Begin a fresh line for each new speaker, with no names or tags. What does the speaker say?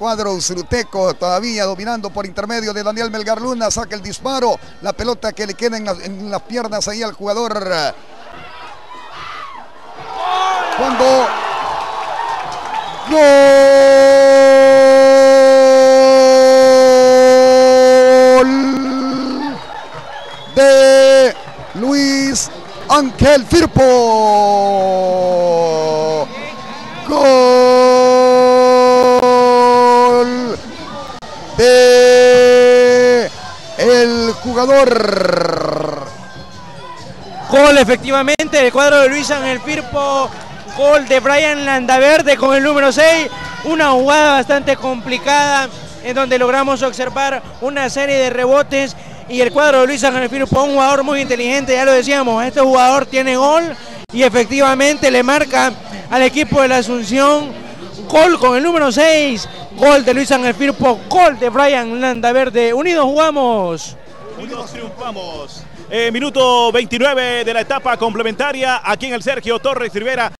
cuadro Usuruteco todavía dominando por intermedio de Daniel Melgar Luna, saca el disparo, la pelota que le queda en las, en las piernas ahí al jugador. Cuando gol de Luis Ángel Firpo. De el jugador.
Gol efectivamente del cuadro de Luis Ángel Firpo. Gol de Brian Landaverde con el número 6. Una jugada bastante complicada en donde logramos observar una serie de rebotes y el cuadro de Luis Ángel Firpo, un jugador muy inteligente, ya lo decíamos, este jugador tiene gol y efectivamente le marca al equipo de la Asunción gol con el número 6, gol de Luis Ángel Firpo, gol de Brian Landaverde. Unidos jugamos.
Unidos triunfamos. Eh, minuto 29 de la etapa complementaria aquí en el Sergio Torres Rivera.